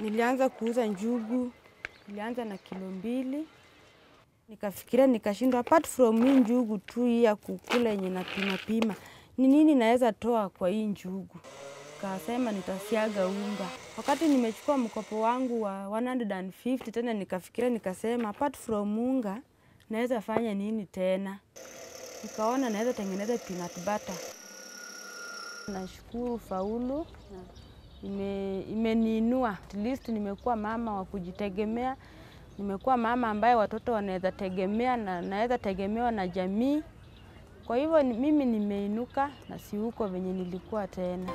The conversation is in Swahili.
Nilianza kuuza njugu, nilianza na kilo mbili, nikafikiria nikashindwa, apart from hii njugu tu hii ya kukula yenye napima pima, ni nini naweza toa kwa hii njugu? Kasema nitasiaga unga. Wakati nimechukua mkopo wangu wa 150 tena nikafikiria nikasema, apart from unga naweza fanya nini tena? Nikaona naweza tengeneza peanut butter. Nashukuru faulu ime, imeniinua at least nimekuwa mama wa kujitegemea, nimekuwa mama ambaye watoto wanaweza tegemea na naweza tegemewa na jamii. Kwa hivyo mimi nimeinuka na si huko venye nilikuwa tena.